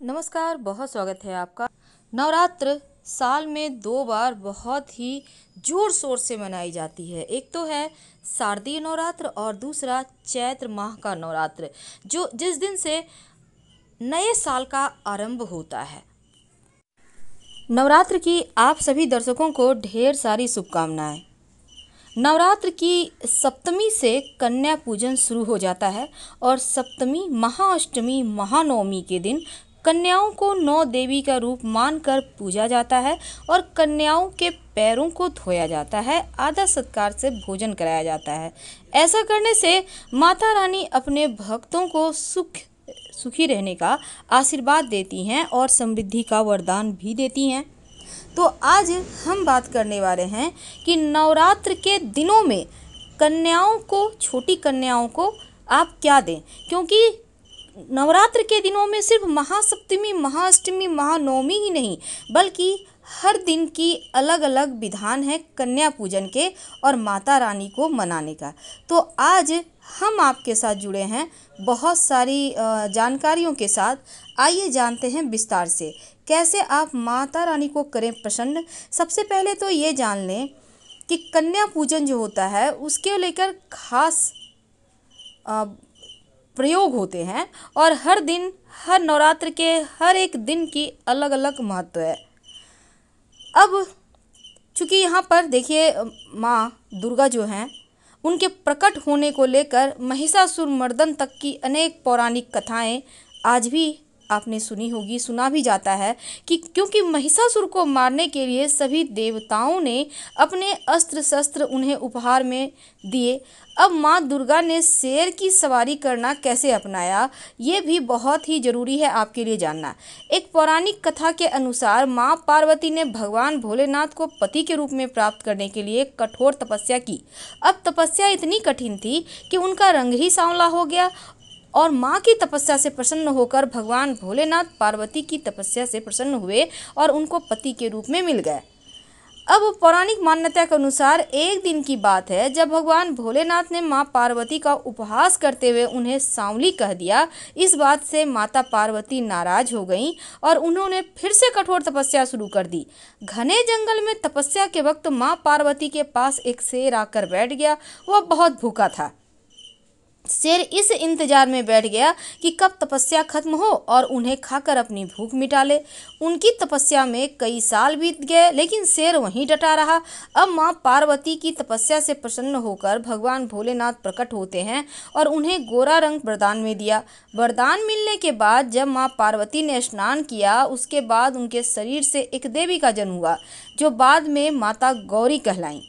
नमस्कार, बहुत स्वागत है आपका। नवरात्र साल में दो बार बहुत ही ज़ोर शोर से मनाई जाती है। एक तो है शारदीय नवरात्र और दूसरा चैत्र माह का नवरात्र, जो जिस दिन से नए साल का आरंभ होता है। नवरात्र की आप सभी दर्शकों को ढेर सारी शुभकामनाएँ। नवरात्र की सप्तमी से कन्या पूजन शुरू हो जाता है और सप्तमी, महाअष्टमी, महानवमी के दिन कन्याओं को नौ देवी का रूप मानकर पूजा जाता है और कन्याओं के पैरों को धोया जाता है आदर सत्कार से भोजन कराया जाता है। ऐसा करने से माता रानी अपने भक्तों को सुख, सुखी रहने का आशीर्वाद देती हैं और समृद्धि का वरदान भी देती हैं। तो आज हम बात करने वाले हैं कि नवरात्र के दिनों में कन्याओं को, छोटी कन्याओं को आप क्या दें? क्योंकि नवरात्र के दिनों में सिर्फ़ महासप्तमी, महाअष्टमी, महानवमी ही नहीं, बल्कि हर दिन की अलग अलग विधान है कन्या पूजन के और माता रानी को मनाने का। तो आज हम आपके साथ जुड़े हैं बहुत सारी जानकारियों के साथ। आइए जानते हैं विस्तार से, कैसे आप माता रानी को करें प्रसन्न? सबसे पहले तो ये जान लें कि कन्या पूजन जो होता है, उसके लेकर खास प्रयोग होते हैं और हर दिन, हर नवरात्र के हर एक दिन की अलग अलग महत्व है। अब, चूँकि यहाँ पर देखिए, माँ दुर्गा जो हैं, उनके प्रकट होने को लेकर महिषासुर मर्दन तक की अनेक पौराणिक कथाएँ आज भी आपने सुनी होगी, सुना भी जाता है कि क्योंकि महिषासुर को मारने के लिए सभी देवताओं ने अपने अस्त्र शस्त्र उन्हें उपहार में दिए। अब माँ दुर्गा ने शेर की सवारी करना कैसे अपनाया, ये भी बहुत ही ज़रूरी है आपके लिए जानना। एक पौराणिक कथा के अनुसार माँ पार्वती ने भगवान भोलेनाथ को पति के रूप में प्राप्त करने के लिए कठोर तपस्या की। अब तपस्या इतनी कठिन थी कि उनका रंग ही सांवला हो गया और माँ की तपस्या से प्रसन्न होकर भगवान भोलेनाथ पार्वती की तपस्या से प्रसन्न हुए और उनको पति के रूप में मिल गए। अब पौराणिक मान्यता के अनुसार एक दिन की बात है, जब भगवान भोलेनाथ ने माँ पार्वती का उपहास करते हुए उन्हें सांवली कह दिया। इस बात से माता पार्वती नाराज़ हो गईं और उन्होंने फिर से कठोर तपस्या शुरू कर दी। घने जंगल में तपस्या के वक्त माँ पार्वती के पास एक शेर आकर बैठ गया। वह बहुत भूखा था। शेर इस इंतज़ार में बैठ गया कि कब तपस्या खत्म हो और उन्हें खाकर अपनी भूख मिटा ले। उनकी तपस्या में कई साल बीत गए, लेकिन शेर वहीं डटा रहा। अब माँ पार्वती की तपस्या से प्रसन्न होकर भगवान भोलेनाथ प्रकट होते हैं और उन्हें गोरा रंग वरदान में दिया। वरदान मिलने के बाद जब माँ पार्वती ने स्नान किया, उसके बाद उनके शरीर से एक देवी का जन्म हुआ, जो बाद में माता गौरी कहलाई।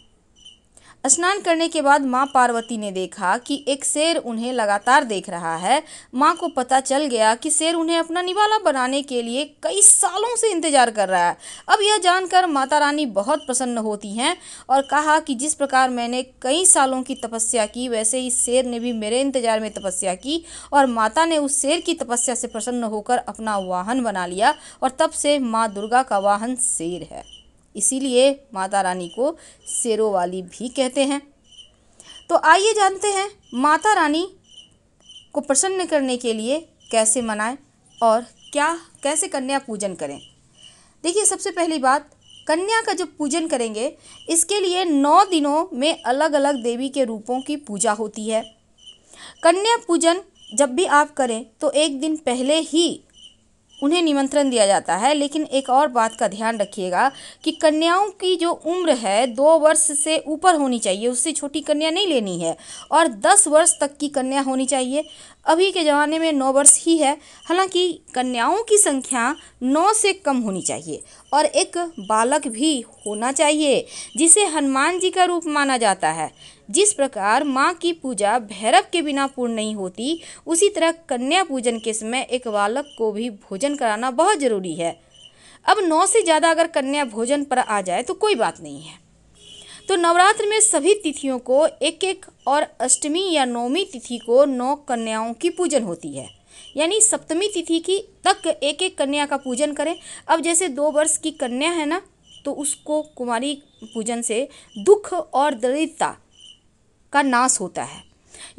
स्नान करने के बाद माँ पार्वती ने देखा कि एक शेर उन्हें लगातार देख रहा है। माँ को पता चल गया कि शेर उन्हें अपना निवाला बनाने के लिए कई सालों से इंतज़ार कर रहा है। अब यह जानकर माता रानी बहुत प्रसन्न होती हैं और कहा कि जिस प्रकार मैंने कई सालों की तपस्या की, वैसे ही शेर ने भी मेरे इंतज़ार में तपस्या की और माता ने उस शेर की तपस्या से प्रसन्न होकर अपना वाहन बना लिया और तब से माँ दुर्गा का वाहन शेर है। इसीलिए माता रानी को शेरों वाली भी कहते हैं। तो आइए जानते हैं माता रानी को प्रसन्न करने के लिए कैसे मनाएँ और क्या, कैसे कन्या पूजन करें। देखिए, सबसे पहली बात, कन्या का जब पूजन करेंगे, इसके लिए नौ दिनों में अलग अलग देवी के रूपों की पूजा होती है। कन्या पूजन जब भी आप करें तो एक दिन पहले ही उन्हें निमंत्रण दिया जाता है। लेकिन एक और बात का ध्यान रखिएगा कि कन्याओं की जो उम्र है, दो वर्ष से ऊपर होनी चाहिए, उससे छोटी कन्या नहीं लेनी है और दस वर्ष तक की कन्या होनी चाहिए। अभी के ज़माने में नौ वर्ष ही है। हालाँकि कन्याओं की संख्या नौ से कम होनी चाहिए और एक बालक भी होना चाहिए, जिसे हनुमान जी का रूप माना जाता है। जिस प्रकार माँ की पूजा भैरव के बिना पूर्ण नहीं होती, उसी तरह कन्या पूजन के समय एक बालक को भी भोजन कराना बहुत ज़रूरी है। अब नौ से ज़्यादा अगर कन्या भोजन पर आ जाए तो कोई बात नहीं है। तो नवरात्र में सभी तिथियों को एक एक और अष्टमी या नौमी तिथि को नौ कन्याओं की पूजन होती है। यानी सप्तमी तिथि की तक एक एक कन्या का पूजन करें। अब जैसे दो वर्ष की कन्या है ना तो उसको कुमारी पूजन से दुख और दरिद्रता का नाश होता है।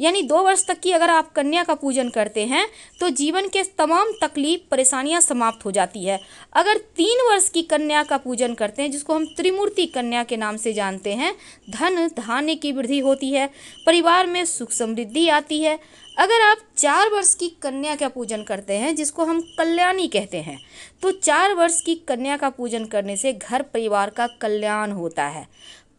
यानी दो वर्ष तक की अगर आप कन्या का पूजन करते हैं तो जीवन के तमाम तकलीफ़, परेशानियाँ समाप्त हो जाती है। अगर तीन वर्ष की कन्या का पूजन करते हैं, जिसको हम त्रिमूर्ति कन्या के नाम से जानते हैं, धन, धान्य की वृद्धि होती है, परिवार में सुख समृद्धि आती है। अगर आप चार वर्ष की कन्या का पूजन करते हैं, जिसको हम कल्याणी कहते हैं तो चार वर्ष की कन्या का पूजन करने से घर परिवार का कल्याण होता है।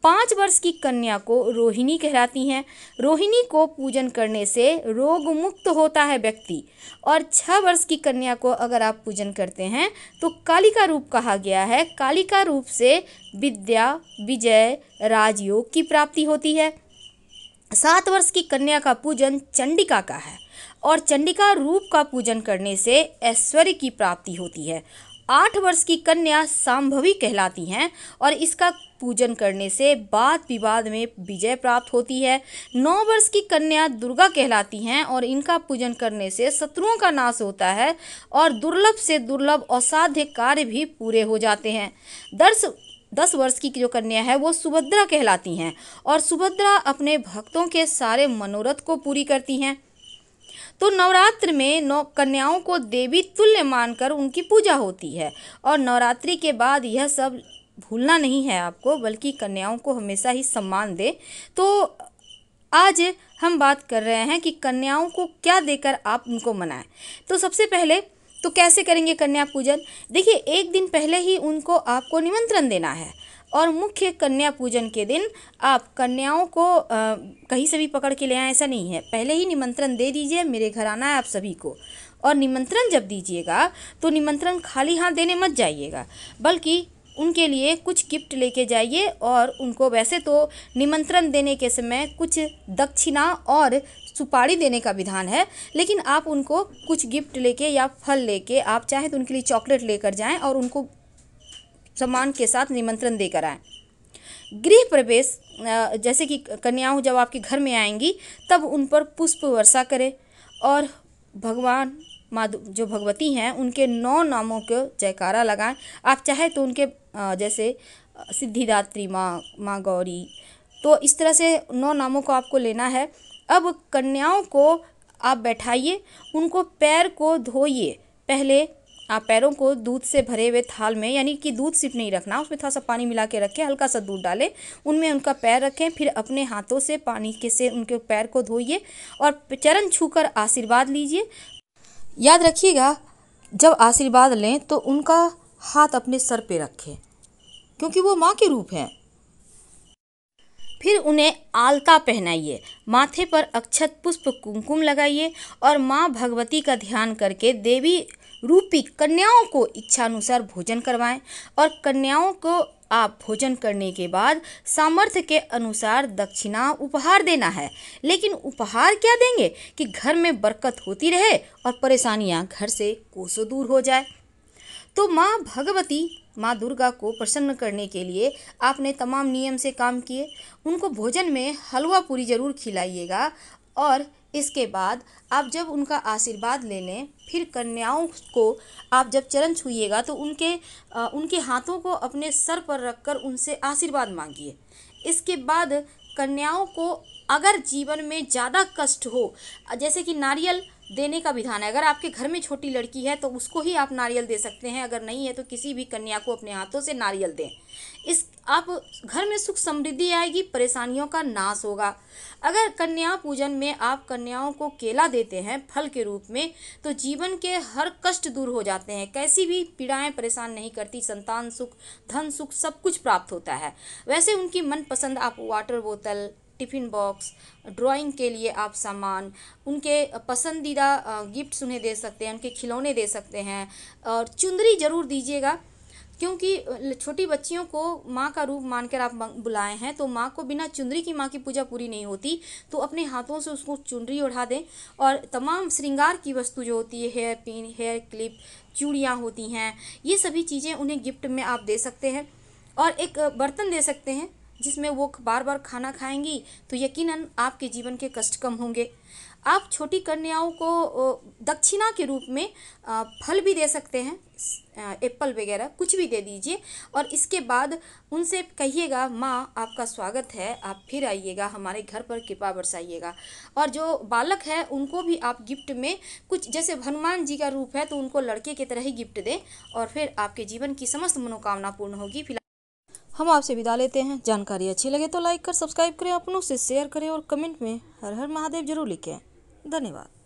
पाँच वर्ष की कन्या को रोहिणी कहलाती हैं। रोहिणी को पूजन करने से रोग मुक्त होता है व्यक्ति। और छः वर्ष की कन्या को अगर आप पूजन करते हैं तो काली का रूप कहा गया है। काली का रूप से विद्या, विजय, राजयोग की प्राप्ति होती है। सात वर्ष की कन्या का पूजन चंडिका का है। और चंडिका रूप का पूजन करने से ऐश्वर्य की प्राप्ति होती है। आठ वर्ष की कन्या सांभवी कहलाती हैं और इसका पूजन करने से वाद विवाद में विजय प्राप्त होती है। नौ वर्ष की कन्या दुर्गा कहलाती हैं और इनका पूजन करने से शत्रुओं का नाश होता है और दुर्लभ से दुर्लभ असाध्य कार्य भी पूरे हो जाते हैं। दर्श दस वर्ष की जो कन्या है वो सुभद्रा कहलाती हैं और सुभद्रा अपने भक्तों के सारे मनोरथ को पूरी करती हैं। तो नवरात्र में नौ कन्याओं को देवी तुल्य मानकर उनकी पूजा होती है। और नवरात्रि के बाद यह सब भूलना नहीं है आपको, बल्कि कन्याओं को हमेशा ही सम्मान दे। तो आज हम बात कर रहे हैं कि कन्याओं को क्या देकर आप उनको मनाएँ। तो सबसे पहले तो कैसे करेंगे कन्या पूजन? देखिए, एक दिन पहले ही उनको आपको निमंत्रण देना है। और मुख्य कन्या पूजन के दिन आप कन्याओं को आ, कहीं से भी पकड़ के ले आए ऐसा नहीं है। पहले ही निमंत्रण दे दीजिए मेरे घर आना है आप सभी को। और निमंत्रण जब दीजिएगा तो निमंत्रण खाली हाथ देने मत जाइएगा बल्कि उनके लिए कुछ गिफ्ट लेके जाइए और उनको वैसे तो निमंत्रण देने के समय कुछ दक्षिणा और सुपारी देने का विधान है लेकिन आप उनको कुछ गिफ्ट लेके या फल लेके आप चाहे तो उनके लिए चॉकलेट लेकर जाएँ और उनको सम्मान के साथ निमंत्रण देकर आएँ। गृह प्रवेश जैसे कि कन्याओं जब आपके घर में आएँगी, तब उन पर पुष्प वर्षा करें और भगवान माँ जो भगवती हैं, उनके नौ नामों को जयकारा लगाएँ। आप चाहे तो उनके जैसे सिद्धिदात्री माँ माँ गौरी तो इस तरह से नौ नामों को आपको लेना है। अब कन्याओं को आप बैठाइए, उनको पैर को धोइए। पहले पैरों को दूध से भरे हुए थाल में, यानी कि दूध सिर्फ़ नहीं रखना, उसमें थोड़ा सा पानी मिला के रखें, हल्का सा दूध डालें, उनमें उनका पैर रखें, फिर अपने हाथों से पानी के से उनके पैर को धोइए और चरण छूकर आशीर्वाद लीजिए। याद रखिएगा, जब आशीर्वाद लें तो उनका हाथ अपने सर पे रखें, क्योंकि वो माँ के रूप हैं। फिर उन्हें आलता पहनाइए, माथे पर अक्षत पुष्प कुमकुम लगाइए और माँ भगवती का ध्यान करके देवी रूपी कन्याओं को इच्छानुसार भोजन करवाएँ और कन्याओं को आप भोजन करने के बाद सामर्थ्य के अनुसार दक्षिणा उपहार देना है। लेकिन उपहार क्या देंगे कि घर में बरकत होती रहे और परेशानियाँ घर से कोसों दूर हो जाए? तो माँ भगवती, माँ दुर्गा को प्रसन्न करने के लिए आपने तमाम नियम से काम किए। उनको भोजन में हलवा पूरी ज़रूर खिलाइएगा और इसके बाद आप जब उनका आशीर्वाद ले लें फिर कन्याओं को आप जब चरण छूइएगा तो उनके आ, उनके हाथों को अपने सर पर रखकर उनसे आशीर्वाद मांगिए। इसके बाद कन्याओं को अगर जीवन में ज़्यादा कष्ट हो जैसे कि नारियल देने का विधान है। अगर आपके घर में छोटी लड़की है तो उसको ही आप नारियल दे सकते हैं। अगर नहीं है तो किसी भी कन्या को अपने हाथों से नारियल दें। इस, आप घर में सुख समृद्धि आएगी, परेशानियों का नाश होगा। अगर कन्या पूजन में आप कन्याओं को केला देते हैं, फल के रूप में तो जीवन के हर कष्ट दूर हो जाते हैं। कैसी भी पीड़ाएँ परेशान नहीं करती। संतान सुख, धन सुख, सब कुछ प्राप्त होता है। वैसे उनकी मनपसंद आप वाटर बोतल टिफ़िन बॉक्स, ड्राइंग के लिए आप सामान, उनके पसंदीदा गिफ्ट्स उन्हें दे सकते हैं, उनके खिलौने दे सकते हैं। और चुंदरी ज़रूर दीजिएगा, क्योंकि छोटी बच्चियों को माँ का रूप मानकर आप बुलाए हैं तो माँ को बिना चुंदरी की माँ की पूजा पूरी नहीं होती तो अपने हाथों से उसको चुनरी ओढ़ा दें। और तमाम श्रृंगार की वस्तु जो होती है, हेयर पिन, हेयर क्लिप, चूड़ियाँ होती हैं, ये सभी चीज़ें उन्हें गिफ्ट में आप दे सकते हैं। और एक बर्तन दे सकते हैं जिसमें वो बार बार खाना खाएँगी तो यकीनन आपके जीवन के कष्ट कम होंगे। आप छोटी कन्याओं को दक्षिणा के रूप में फल भी दे सकते हैं एप्पल वगैरह, कुछ भी दे दीजिए। और इसके बाद उनसे कहिएगा, माँ, आपका स्वागत है, आप फिर आइएगा, हमारे घर पर कृपा बरसाइएगा। और जो बालक है, उनको भी आप गिफ्ट में कुछ, जैसे हनुमान जी का रूप है तो उनको लड़के की तरह ही गिफ्ट दें, और फिर आपके जीवन की समस्त मनोकामना पूर्ण होगी। फ़िलहाल हम आपसे विदा लेते हैं। जानकारी अच्छी लगे तो लाइक कर सब्सक्राइब करें, अपनों से शेयर करें और कमेंट में हर हर महादेव ज़रूर लिखें। धन्यवाद।